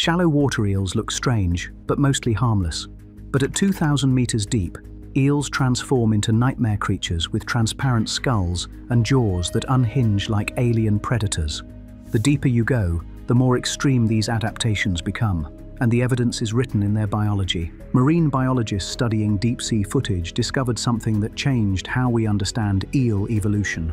Shallow water eels look strange, but mostly harmless. But at 2,000 meters deep, eels transform into nightmare creatures with transparent skulls and jaws that unhinge like alien predators. The deeper you go, the more extreme these adaptations become, and the evidence is written in their biology. Marine biologists studying deep-sea footage discovered something that changed how we understand eel evolution.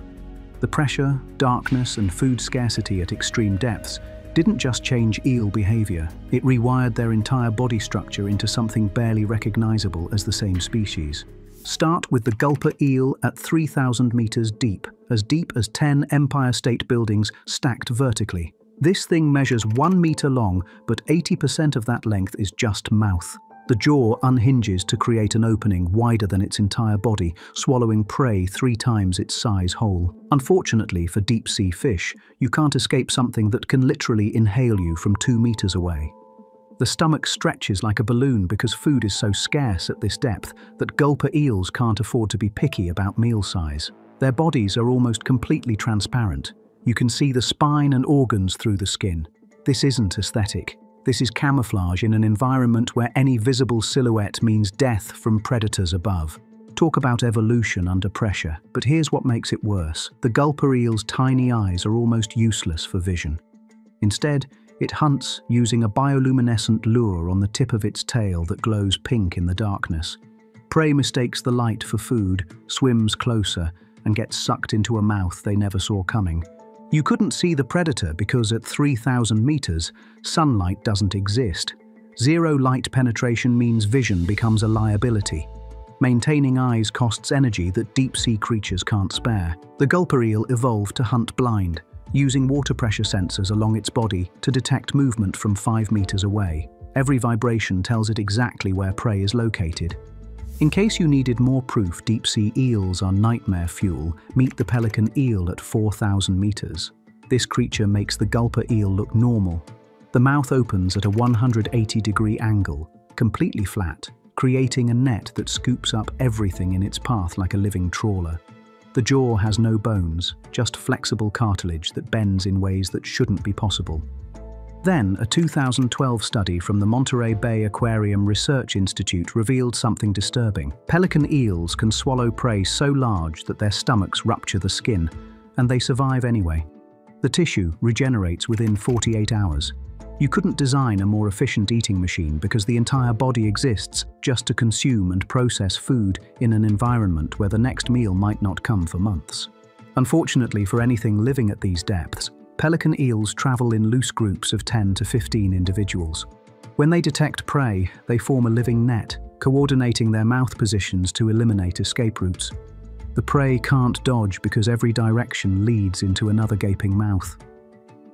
The pressure, darkness and food scarcity at extreme depths didn't just change eel behavior, it rewired their entire body structure into something barely recognizable as the same species. Start with the gulper eel at 3,000 meters deep, as deep as 10 Empire State Buildings stacked vertically. This thing measures one meter long, but 80% of that length is just mouth. The jaw unhinges to create an opening wider than its entire body, swallowing prey three times its size whole. Unfortunately for deep-sea fish, you can't escape something that can literally inhale you from two meters away. The stomach stretches like a balloon because food is so scarce at this depth that gulper eels can't afford to be picky about meal size. Their bodies are almost completely transparent. You can see the spine and organs through the skin. This isn't aesthetic. This is camouflage in an environment where any visible silhouette means death from predators above. Talk about evolution under pressure, but here's what makes it worse. The gulper eel's tiny eyes are almost useless for vision. Instead, it hunts using a bioluminescent lure on the tip of its tail that glows pink in the darkness. Prey mistakes the light for food, swims closer, and gets sucked into a mouth they never saw coming. You couldn't see the predator because at 3,000 meters, sunlight doesn't exist. Zero light penetration means vision becomes a liability. Maintaining eyes costs energy that deep-sea creatures can't spare. The gulper eel evolved to hunt blind, using water pressure sensors along its body to detect movement from 5 meters away. Every vibration tells it exactly where prey is located. In case you needed more proof deep-sea eels are nightmare fuel, meet the pelican eel at 4,000 meters. This creature makes the gulper eel look normal. The mouth opens at a 180-degree angle, completely flat, creating a net that scoops up everything in its path like a living trawler. The jaw has no bones, just flexible cartilage that bends in ways that shouldn't be possible. Then, a 2012 study from the Monterey Bay Aquarium Research Institute revealed something disturbing. Pelican eels can swallow prey so large that their stomachs rupture the skin, and they survive anyway. The tissue regenerates within 48 hours. You couldn't design a more efficient eating machine because the entire body exists just to consume and process food in an environment where the next meal might not come for months. Unfortunately for anything living at these depths, Pelican eels travel in loose groups of 10 to 15 individuals. When they detect prey, they form a living net, coordinating their mouth positions to eliminate escape routes. The prey can't dodge because every direction leads into another gaping mouth.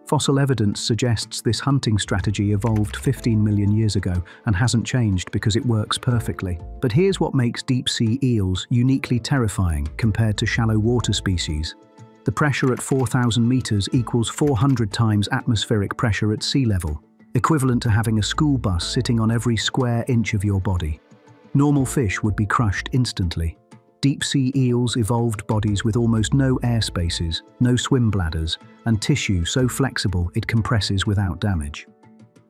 Fossil evidence suggests this hunting strategy evolved 15 million years ago and hasn't changed because it works perfectly. But here's what makes deep-sea eels uniquely terrifying compared to shallow water species. The pressure at 4,000 meters equals 400 times atmospheric pressure at sea level, equivalent to having a school bus sitting on every square inch of your body. Normal fish would be crushed instantly. Deep-sea eels evolved bodies with almost no air spaces, no swim bladders, and tissue so flexible it compresses without damage.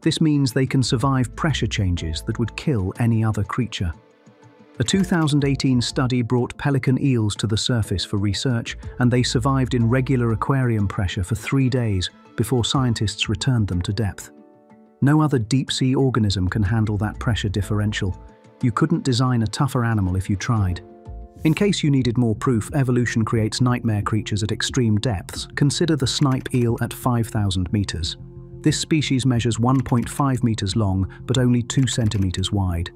This means they can survive pressure changes that would kill any other creature. A 2018 study brought pelican eels to the surface for research, and they survived in regular aquarium pressure for three days before scientists returned them to depth. No other deep-sea organism can handle that pressure differential. You couldn't design a tougher animal if you tried. In case you needed more proof evolution creates nightmare creatures at extreme depths, consider the snipe eel at 5,000 meters. This species measures 1.5 meters long, but only 2 centimeters wide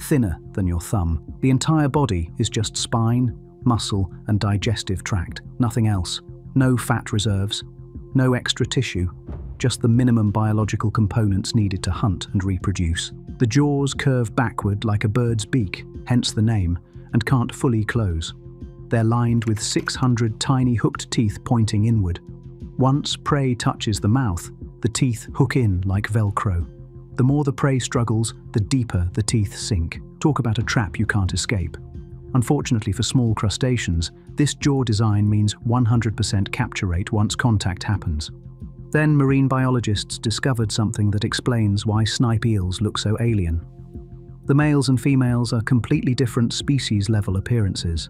thinner than your thumb. The entire body is just spine, muscle, and digestive tract, nothing else. No fat reserves, no extra tissue, just the minimum biological components needed to hunt and reproduce. The jaws curve backward like a bird's beak, hence the name, and can't fully close. They're lined with 600 tiny hooked teeth pointing inward. Once prey touches the mouth, the teeth hook in like Velcro. The more the prey struggles, the deeper the teeth sink. Talk about a trap you can't escape. Unfortunately for small crustaceans, this jaw design means 100% capture rate once contact happens. Then marine biologists discovered something that explains why snipe eels look so alien. The males and females are completely different species-level appearances.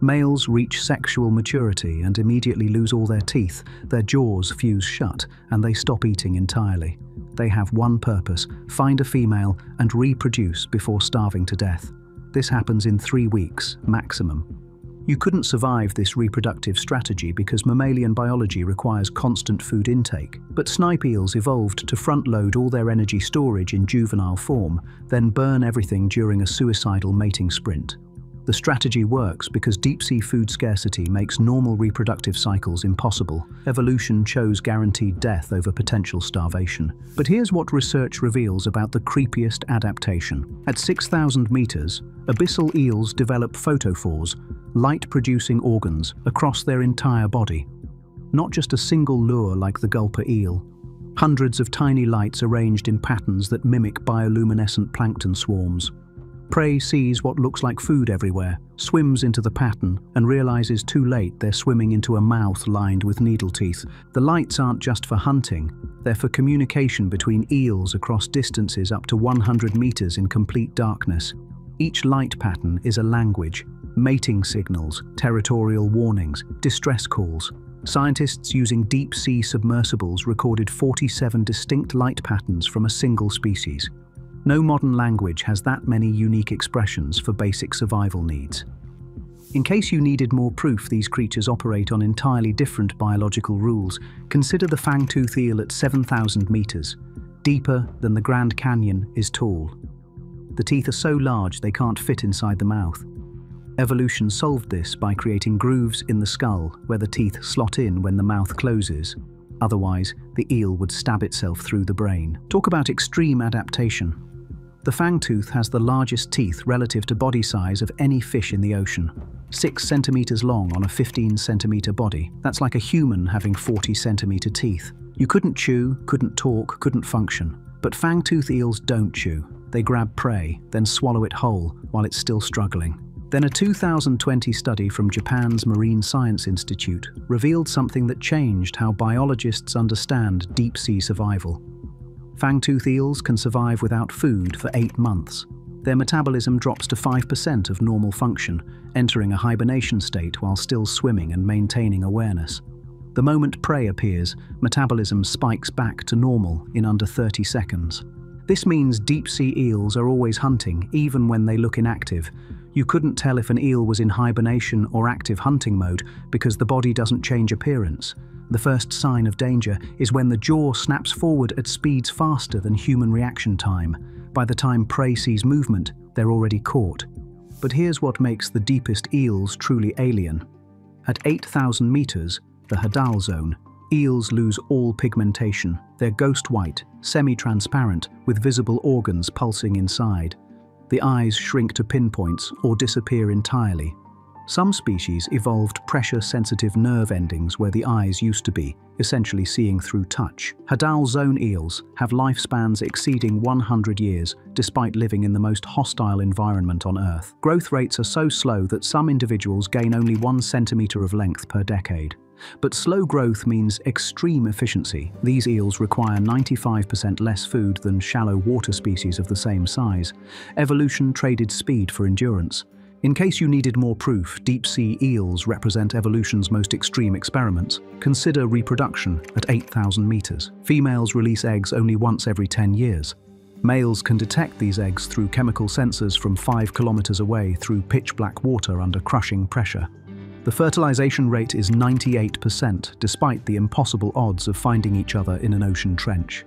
Males reach sexual maturity and immediately lose all their teeth, their jaws fuse shut, and they stop eating entirely. They have one purpose, find a female and reproduce before starving to death. This happens in three weeks, maximum. You couldn't survive this reproductive strategy because mammalian biology requires constant food intake, but snipe eels evolved to front-load all their energy storage in juvenile form, then burn everything during a suicidal mating sprint. The strategy works because deep-sea food scarcity makes normal reproductive cycles impossible. Evolution chose guaranteed death over potential starvation. But here's what research reveals about the creepiest adaptation. At 6,000 meters, abyssal eels develop photophores, light-producing organs, across their entire body. Not just a single lure like the gulper eel. Hundreds of tiny lights arranged in patterns that mimic bioluminescent plankton swarms. Prey sees what looks like food everywhere, swims into the pattern, and realizes too late they're swimming into a mouth lined with needle teeth. The lights aren't just for hunting, they're for communication between eels across distances up to 100 meters in complete darkness. Each light pattern is a language, mating signals, territorial warnings, distress calls. Scientists using deep-sea submersibles recorded 47 distinct light patterns from a single species. No modern language has that many unique expressions for basic survival needs. In case you needed more proof these creatures operate on entirely different biological rules, consider the fangtooth eel at 7,000 meters. Deeper than the Grand Canyon is tall. The teeth are so large they can't fit inside the mouth. Evolution solved this by creating grooves in the skull where the teeth slot in when the mouth closes. Otherwise, the eel would stab itself through the brain. Talk about extreme adaptation. The fangtooth has the largest teeth relative to body size of any fish in the ocean. 6 centimeters long on a 15 centimeter body. That's like a human having 40 centimeter teeth. You couldn't chew, couldn't talk, couldn't function. But fangtooth eels don't chew. They grab prey, then swallow it whole while it's still struggling. Then a 2020 study from Japan's Marine Science Institute revealed something that changed how biologists understand deep-sea survival. Fangtooth eels can survive without food for eight months. Their metabolism drops to 5% of normal function, entering a hibernation state while still swimming and maintaining awareness. The moment prey appears, metabolism spikes back to normal in under 30 seconds. This means deep-sea eels are always hunting, even when they look inactive. You couldn't tell if an eel was in hibernation or active hunting mode because the body doesn't change appearance. The first sign of danger is when the jaw snaps forward at speeds faster than human reaction time. By the time prey sees movement, they're already caught. But here's what makes the deepest eels truly alien. At 8,000 meters, the Hadal zone, eels lose all pigmentation. They're ghost white, semi-transparent, with visible organs pulsing inside. The eyes shrink to pinpoints or disappear entirely, some species evolved pressure-sensitive nerve endings where the eyes used to be, essentially seeing through touch. Hadal zone eels have lifespans exceeding 100 years, despite living in the most hostile environment on Earth. Growth rates are so slow that some individuals gain only one centimetre of length per decade. But slow growth means extreme efficiency. These eels require 95% less food than shallow water species of the same size. Evolution traded speed for endurance. In case you needed more proof, deep-sea eels represent evolution's most extreme experiments. Consider reproduction at 8,000 meters. Females release eggs only once every 10 years. Males can detect these eggs through chemical sensors from 5 kilometers away through pitch-black water under crushing pressure. The fertilization rate is 98%, despite the impossible odds of finding each other in an ocean trench.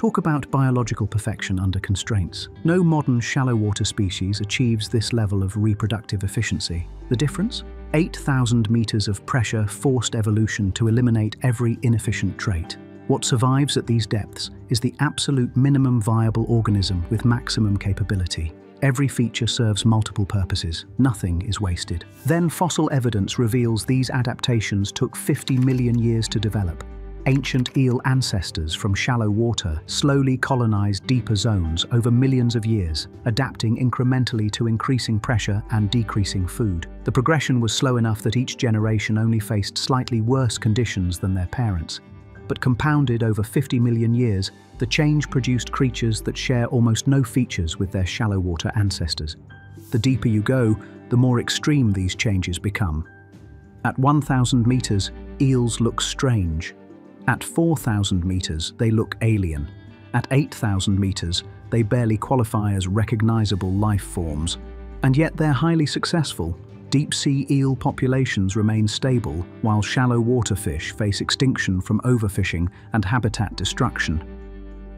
Talk about biological perfection under constraints. No modern shallow water species achieves this level of reproductive efficiency. The difference? 8,000 meters of pressure forced evolution to eliminate every inefficient trait. What survives at these depths is the absolute minimum viable organism with maximum capability. Every feature serves multiple purposes. Nothing is wasted. Then fossil evidence reveals these adaptations took 50 million years to develop, Ancient eel ancestors from shallow water slowly colonized deeper zones over millions of years, adapting incrementally to increasing pressure and decreasing food. The progression was slow enough that each generation only faced slightly worse conditions than their parents. but compounded over 50 million years, the change produced creatures that share almost no features with their shallow water ancestors. The deeper you go, the more extreme these changes become. At 1,000 meters, eels look strange. At 4,000 meters, they look alien. At 8,000 meters, they barely qualify as recognizable life forms. And yet they're highly successful. Deep-sea eel populations remain stable, while shallow water fish face extinction from overfishing and habitat destruction.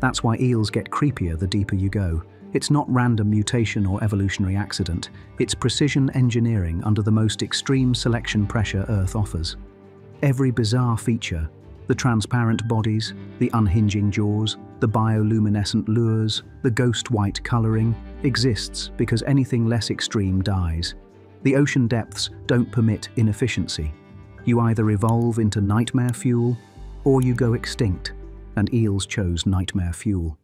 That's why eels get creepier the deeper you go. It's not random mutation or evolutionary accident, it's precision engineering under the most extreme selection pressure Earth offers. Every bizarre feature, the transparent bodies, the unhinging jaws, the bioluminescent lures, the ghost white colouring, exists because anything less extreme dies. The ocean depths don't permit inefficiency. You either evolve into nightmare fuel, or you go extinct, and eels chose nightmare fuel.